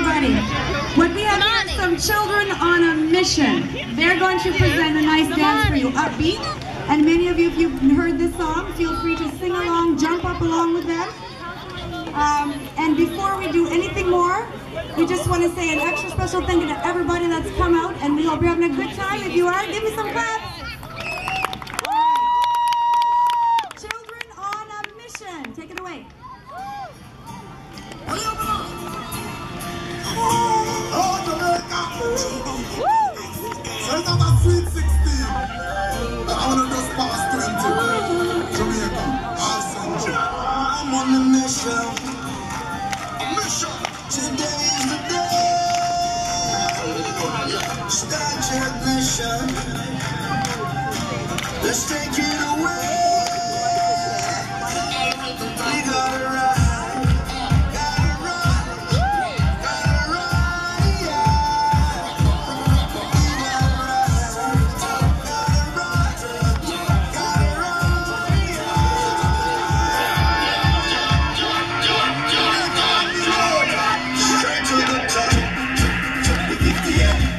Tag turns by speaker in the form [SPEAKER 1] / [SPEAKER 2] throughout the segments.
[SPEAKER 1] ready. What we have here is some children on a mission. They're going to present a nice dance for you, upbeat. And many of you, if you've heard this song, feel free to sing along, jump up along with them. Um, and before we do anything more, we just want to say an extra special thank you to everybody that's come out, and we hope you're having a good time. If you are, give me some claps. Children on a mission. Take it away.
[SPEAKER 2] So it's not sweet 16. I want to just pass 20. Jamaica, I'll send you.
[SPEAKER 3] I'm on a mission. Mission. Today is the day. Mission. Let's take it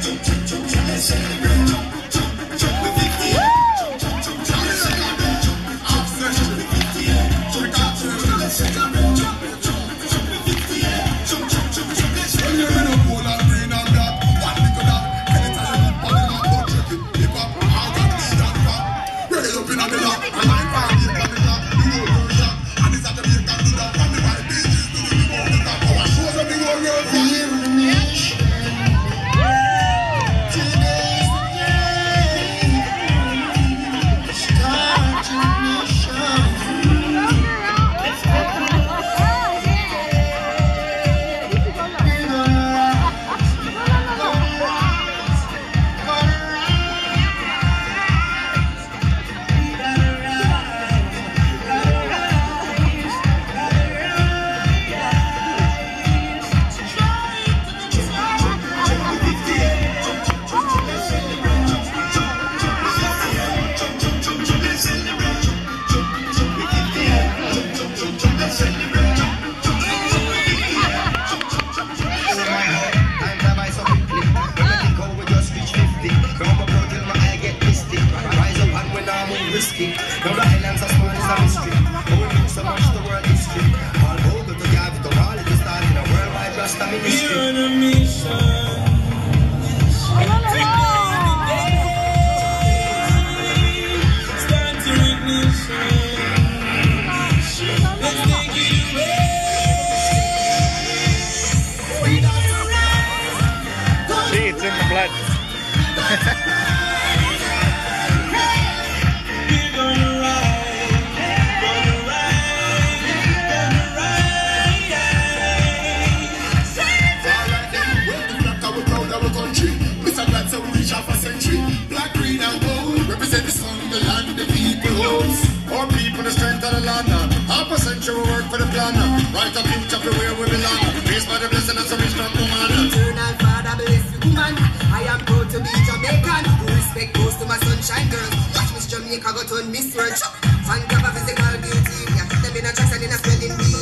[SPEAKER 3] 58.
[SPEAKER 4] Rasta ministry.
[SPEAKER 5] plan. Right up future for where we belong. Raised by the blessing of some rich strong woman.
[SPEAKER 6] Eternal Father bless you, woman. I am proud to be Jamaican. Who Respect goes to my sunshine girls. Watch Miss Jamaica go turn Miss World. Fantastic physical beauty. Yeah, them in a dress and in a spelling bee.